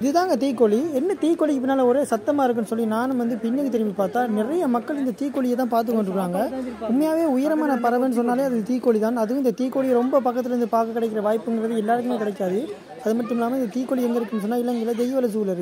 இதுதாங்க தீக்கோழி. என்ன தீக்கோழிக்கு பின்னால் ஒரே சத்தமாக இருக்குன்னு சொல்லி நானும் வந்து பின்னுக்கு திரும்பி பார்த்தா நிறைய மக்கள் இந்த தீக்கொழியை தான் பார்த்து கொண்டிருக்காங்க உண்மையாகவே உயரமான பறவைன்னு சொன்னாலே அது தீக்கோழி தான் அதுவும் இந்த தீக்கொழி ரொம்ப பக்கத்தில் இருந்து பார்க்க கிடைக்கிற வாய்ப்புங்கிறது எல்லாருக்குமே கிடைக்காது. அது மட்டும் இல்லாமல் இந்த தீக்கோழி எங்கே இருக்குன்னு சொன்னால் இலங்கையில் தெய்வல ஜூவில் இருக்குது